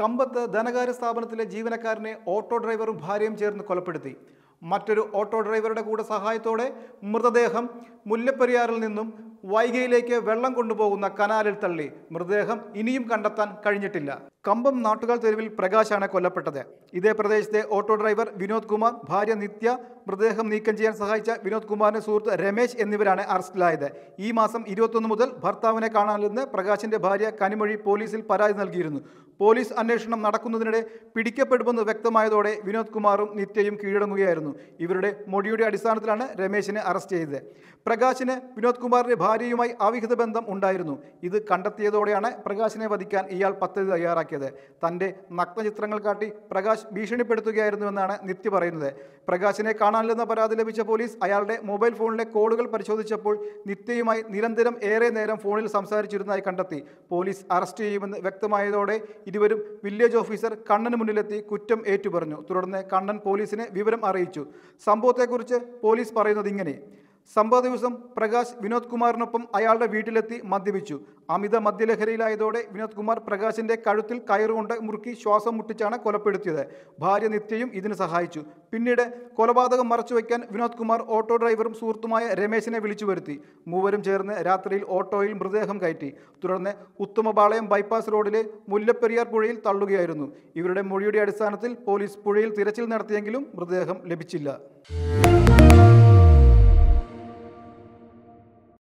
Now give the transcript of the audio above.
കമ്പത്ത് ധനകാര്യ സ്ഥാപനത്തിലെ ജീവനക്കാരനെ ഓട്ടോ ഡ്രൈവറും ഭാര്യയും ചേർന്ന് കൊലപ്പെടുത്തി. മറ്റൊരു ഓട്ടോ ഡ്രൈവറുടെ കൂടെ സഹായത്തോടെ മൃതദേഹം മുല്ലപ്പെരിയാറിൽ നിന്നും വൈകയിലേക്ക് വെള്ളം കൊണ്ടുപോകുന്ന കനാലിൽ തള്ളി. മൃതദേഹം ഇനിയും കണ്ടെത്താൻ കഴിഞ്ഞിട്ടില്ല. കമ്പം നാട്ടുകാൽ തെരുവിൽ പ്രകാശാണ് കൊല്ലപ്പെട്ടത്. ഇതേ പ്രദേശത്തെ ഓട്ടോ ഡ്രൈവർ വിനോദ് കുമാർ ഭാര്യ നിത്യ മൃതദേഹം നീക്കം ചെയ്യാൻ സഹായിച്ച വിനോദ് കുമാറിന്റെ സുഹൃത്ത് രമേശ് എന്നിവരാണ് അറസ്റ്റിലായത്. ഈ മാസം ഇരുപത്തൊന്ന് മുതൽ ഭർത്താവിനെ കാണാനില്ലെന്ന് പ്രകാശിന്റെ ഭാര്യ കനിമൊഴി പോലീസിൽ പരാതി നൽകിയിരുന്നു. പോലീസ് അന്വേഷണം നടക്കുന്നതിനിടെ പിടിക്കപ്പെടുമെന്ന് വ്യക്തമായതോടെ വിനോദ് കുമാറും നിത്യയും കീഴടങ്ങുകയായിരുന്നു. ഇവരുടെ മൊഴിയുടെ അടിസ്ഥാനത്തിലാണ് രമേശിനെ അറസ്റ്റ് ചെയ്തത്. പ്രകാശിന് വിനോദ് കുമാറിന്റെ ഭാര്യയുമായി അവിഹിത ബന്ധം ഉണ്ടായിരുന്നു. ഇത് കണ്ടെത്തിയതോടെയാണ് പ്രകാശിനെ വധിക്കാൻ ഇയാൾ പദ്ധതി തയ്യാറാക്കിയത് തന്റെ നഗ്നചിത്രങ്ങൾ കാട്ടി പ്രകാശ് ഭീഷണിപ്പെടുത്തുകയായിരുന്നു എന്നാണ് നിത്യ പറയുന്നത്. പ്രകാശിനെ കാണാനില്ലെന്ന പരാതി ലഭിച്ച പോലീസ് അയാളുടെ മൊബൈൽ ഫോണിലെ കോളുകൾ പരിശോധിച്ചപ്പോൾ നിത്യയുമായി നിരന്തരം ഏറെ നേരം ഫോണിൽ സംസാരിച്ചിരുന്നതായി കണ്ടെത്തി. പോലീസ് അറസ്റ്റ് ചെയ്യുമെന്ന് വ്യക്തമായതോടെ ഇരുവരും വില്ലേജ് ഓഫീസർ കണ്ണന് മുന്നിലെത്തി കുറ്റം ഏറ്റുപറഞ്ഞു. തുടർന്ന് കണ്ണൻ പോലീസിനെ വിവരം അറിയിച്ചു. സംഭവത്തെക്കുറിച്ച് പോലീസ് പറയുന്നത് ഇങ്ങനെ. സംഭവ ദിവസം പ്രകാശ് വിനോദ് കുമാറിനൊപ്പം അയാളുടെ വീട്ടിലെത്തി മദ്യപിച്ചു. അമിത മദ്യലഹരിയിലായതോടെ വിനോദ് കുമാർ പ്രകാശിന്റെ കഴുത്തിൽ കയറുകൊണ്ട് മുറുക്കി ശ്വാസം മുട്ടിച്ചാണ് കൊലപ്പെടുത്തിയത്. ഭാര്യ നിത്യയും ഇതിന് സഹായിച്ചു. പിന്നീട് കൊലപാതകം മറച്ചുവെക്കാൻ വിനോദ് കുമാർ ഓട്ടോ ഡ്രൈവറും സുഹൃത്തുമായ രമേശിനെ വിളിച്ചു വരുത്തി. മൂവരും ചേർന്ന് രാത്രിയിൽ ഓട്ടോയിൽ മൃതദേഹം കയറ്റി. തുടർന്ന് ഉത്തമപാളയം ബൈപ്പാസ് റോഡിലെ മുല്ലപ്പെരിയാർ പുഴയിൽ തള്ളുകയായിരുന്നു. ഇവരുടെ മൊഴിയുടെ അടിസ്ഥാനത്തിൽ പോലീസ് പുഴയിൽ തിരച്ചിൽ നടത്തിയെങ്കിലും മൃതദേഹം ലഭിച്ചില്ല.